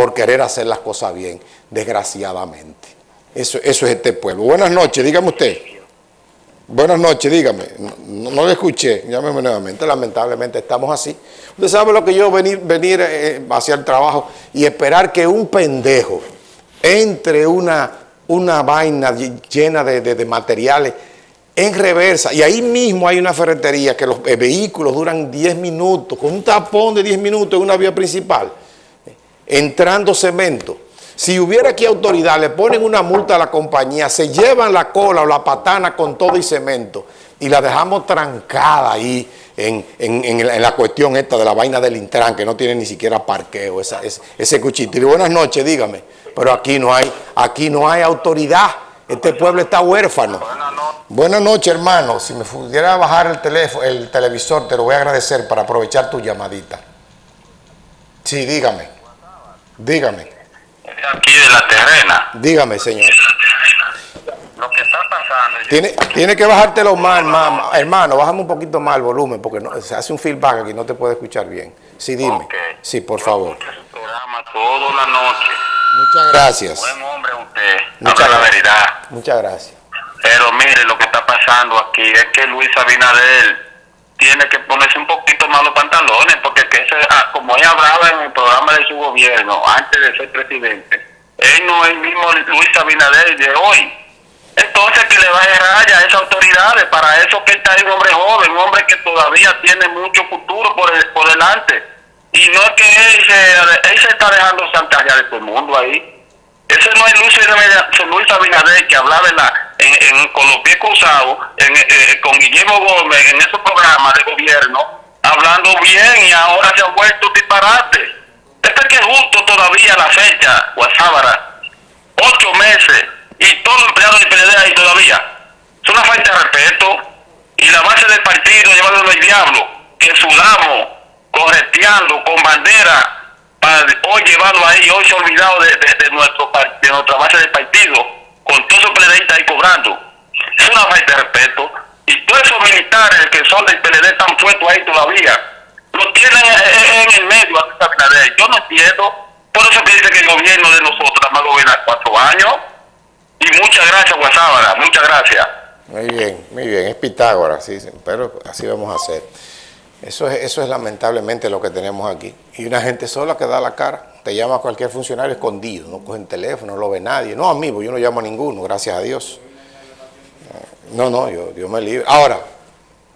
por querer hacer las cosas bien, desgraciadamente. Eso, eso es este pueblo. Buenas noches, dígame usted. Buenas noches, dígame. No, le escuché, llámeme nuevamente. Lamentablemente estamos así. Usted sabe lo que yo venir, venir eh, hacia el trabajo y esperar que un pendejo entre una, una vaina llena de, materiales en reversa. Y ahí mismo hay una ferretería que los eh, vehículos duran 10 minutos, con un tapón de 10 minutos en una vía principal, entrando cemento. Si hubiera aquí autoridad, le ponen una multa a la compañía, se llevan la cola o la patana con todo y cemento y la dejamos trancada ahí en, la, cuestión esta de la vaina del Intran, que no tiene ni siquiera parqueo, esa, ese, ese cuchillo. buenas noches, dígame. Pero aquí no hay, aquí no hay autoridad. Este pueblo está huérfano. Buenas noches, hermano. Si me pudiera bajar el teléfono, el televisor, te lo voy a agradecer para aprovechar tu llamadita. Sí, dígame. Dígame aquí de la terrena. Dígame, señor. Lo que está pasando... Tiene, tiene que bajártelo más, hermano, bájame un poquito más el volumen, porque no, se hace un feedback aquí, no te puede escuchar bien. Sí, dime. Sí, por favor. programa toda la noche. Muchas gracias. Buen hombre usted. Muchas la verdad. Muchas gracias. Pero mire, lo que está pasando aquí es que Luis Abinader tiene que ponerse un poquito más los pantalones, porque que ese, ah, como ella hablaba en el programa de su gobierno, antes de ser presidente, él no es el mismo Luis Abinader de hoy. Entonces que le a raya a esas autoridades, para eso que está ahí un hombre joven, un hombre que todavía tiene mucho futuro por, por delante. Y no es que él se, él se está dejando chantajear de todo el mundo ahí. Ese no es Luis, Luis Abinader que hablaba en la, en, con los pies cruzados, en, eh, con Guillermo Gómez en esos programas de gobierno, hablando bien y ahora se ha vuelto disparate. Este que justo todavía la fecha, Guasábara, ocho meses, y todo empleado del PLD ahí todavía. Es una falta de respeto. Y la base del partido, llevándolo al diablo, que sudamos, correteando, con bandera, para hoy llevarlo ahí, hoy se ha olvidado de, de, nuestro, de nuestra base de partido, con todos esos PLD ahí cobrando. Es una falta de respeto. Y todos esos militares que son del PLD están puestos ahí todavía. Lo tienen en, el medio a Yo no entiendo. Por eso que que el gobierno de nosotros más gobierna cuatro años. Y muchas gracias, Guasábara. Muchas gracias. Muy bien, muy bien. Es Pitágoras, sí, pero así vamos a hacer. Eso es, eso es lamentablemente lo que tenemos aquí. Y una gente sola que da la cara. Te llama a cualquier funcionario escondido, no cogen teléfono, no lo ve nadie. No a mí, yo no llamo a ninguno, gracias a Dios. No, no, yo, Dios me libre. Ahora,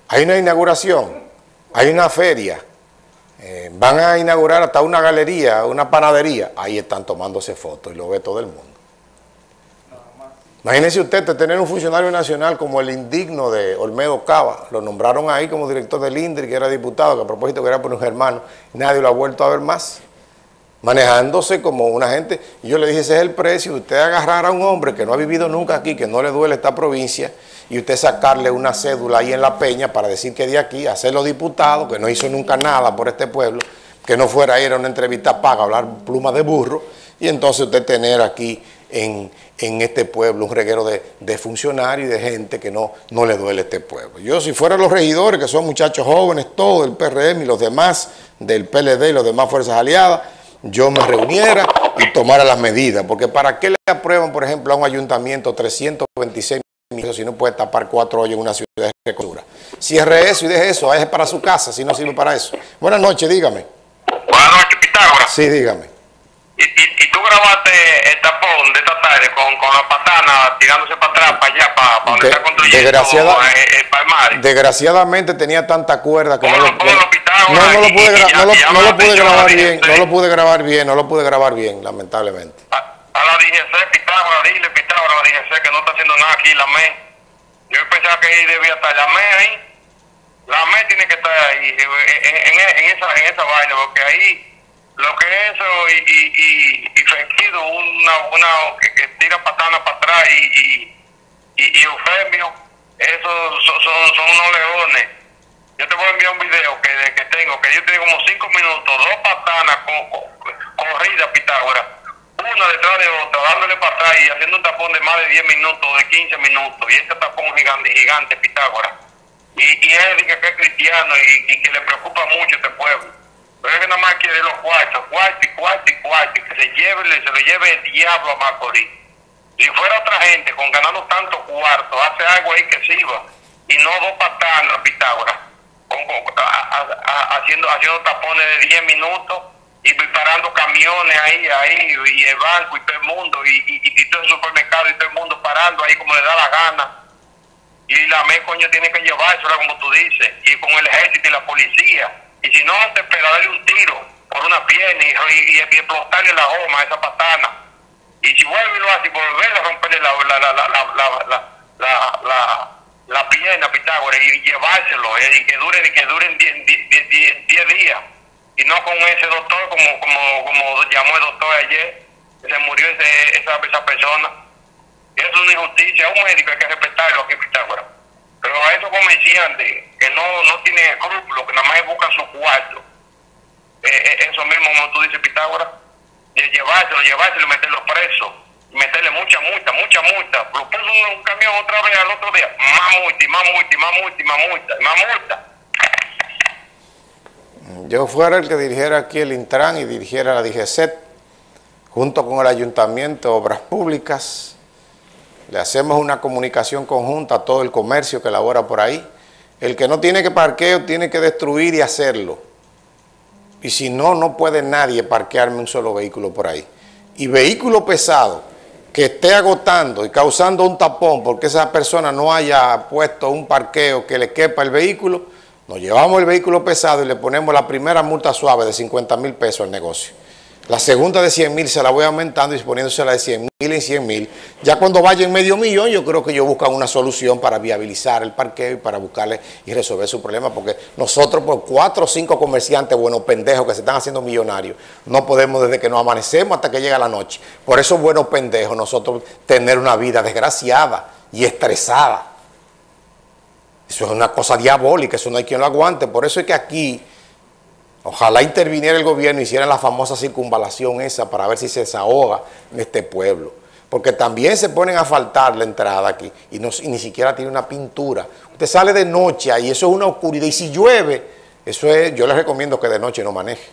hay una inauguración, hay una feria, eh, van a inaugurar hasta una galería, una panadería. Ahí están tomándose fotos y lo ve todo el mundo. Imagínese usted tener un funcionario nacional como el indigno de Olmedo Cava, lo nombraron ahí como director del INDRI, que era diputado, que a propósito que era por un germano, nadie lo ha vuelto a ver más, manejándose como una gente. Y yo le dije, ese es el precio, usted agarrar a un hombre que no ha vivido nunca aquí, que no le duele esta provincia, y usted sacarle una cédula ahí en la peña para decir que de aquí, hacerlo diputado, que no hizo nunca nada por este pueblo, que no fuera a ir a una entrevista paga, hablar pluma de burro, y entonces usted tener aquí en, este pueblo, un reguero de, funcionarios y de gente que no, no le duele este pueblo. Yo si fueran los regidores, que son muchachos jóvenes, todos del PRM y los demás del PLD y los demás fuerzas aliadas, yo me reuniera y tomara las medidas, porque ¿para qué le aprueban, por ejemplo, a un ayuntamiento 326 millones si no puede tapar cuatro hoyos en una ciudad de recostura? Cierre eso y deje eso, es para su casa, si no sirve para eso. Buenas noches, dígame. Buenas noches, Pitágoras. Sí, dígame. Y, grabaste el tapón de esta tarde con, con la patana tirándose para atrás, para allá, para, para donde está construyendo el, Desgraciadamente tenía tanta cuerda que no, lo, pude, no, lo, pude grabar bien, no lo pude grabar bien, no lo pude grabar bien, lamentablemente. A, a la DGC, Pitágoras, dile Pitágoras, a la DGC que no está haciendo nada aquí, la ME. Yo pensaba que ahí debía estar la ME ahí. La ME tiene que estar ahí, en, en, en, esa, en esa vaina, porque ahí lo que es eso y, y, y, una, una que, tira patana para atrás y, y, y, Eufemio, esos son, son, unos leones. Yo te voy a enviar un video que, que tengo, que yo tengo como cinco minutos, dos patanas corridas Pitágoras, una detrás de otra, dándole para atrás y haciendo un tapón de más de 10 minutos, de 15 minutos, y ese tapón gigante, gigante Pitágoras. Y, y él que es cristiano y, y que le preocupa mucho este pueblo pero es que nada más quiere los cuartos, cuartos y cuartos y cuartos, que se lleve, se lo lleve el diablo a Macorís. Si fuera otra gente con ganando tanto cuarto, hace algo ahí que sirva, y no dos patanas, Pitágoras, con, haciendo, haciendo tapones de 10 minutos y parando camiones ahí, ahí, y el banco y todo el mundo, y, y, todo el supermercado y todo el mundo parando ahí como le da la gana. Y la ME, coño, tiene que llevársela, como tú dices, y con el ejército y la policía. Y si no, te pegarle un tiro por una pierna y, explotarle la goma a esa patana. Y si vuelve y lo hace, volver a romperle la, la, la, la, la, la, la, la pierna a Pitágoras y llevárselo eh, y que dure, que duren 10 días. Y no con ese doctor, como, como, como llamó el doctor ayer, que se murió ese, esa, esa persona. Eso es una injusticia, a un médico hay que respetarlo aquí en Pitágoras pero a esos comerciantes que no no tienen escrúpulos que nada más buscan su cuarto. Eh, eh, eso mismo como tú dices Pitágoras de llevárselo llevárselo y meterlo preso y meterle mucha multa mucha multa. Lo puso un, camión otra vez al otro día más multa más multa más multa más multa más multa. Yo fuera el que dirigiera aquí el Intran y dirigiera la DGCET, junto con el Ayuntamiento Obras Públicas, le hacemos una comunicación conjunta a todo el comercio que labora por ahí. El que no tiene que parqueo tiene que destruir y hacerlo. Y si no, no puede nadie parquearme un solo vehículo por ahí. Y vehículo pesado que esté agotando y causando un tapón porque esa persona no haya puesto un parqueo que le quepa el vehículo, nos llevamos el vehículo pesado y le ponemos la primera multa suave de 50 mil pesos al negocio. La segunda de 100 mil se la voy aumentando y poniéndose la de 100 mil en 100 mil. Ya cuando vaya en medio millón, yo creo que ellos buscan una solución para viabilizar el parqueo y para buscarle y resolver su problema. Porque nosotros, por cuatro o cinco comerciantes buenos pendejos que se están haciendo millonarios, no podemos desde que nos amanecemos hasta que llega la noche. Por eso, buenos pendejos, nosotros tener una vida desgraciada y estresada. Eso es una cosa diabólica, eso no hay quien lo aguante. Por eso es que aquí, ojalá interviniera el gobierno y hiciera la famosa circunvalación esa para ver si se desahoga en este pueblo. Porque también se ponen a faltar la entrada aquí y, ni siquiera tiene una pintura. Usted sale de noche y eso es una oscuridad. Y si llueve, eso es, yo les recomiendo que de noche no maneje.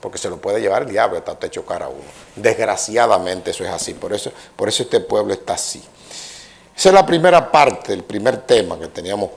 Porque se lo puede llevar el diablo hasta usted chocar a uno. Desgraciadamente eso es así. Por eso, por eso este pueblo está así. Esa es la primera parte, el primer tema que teníamos.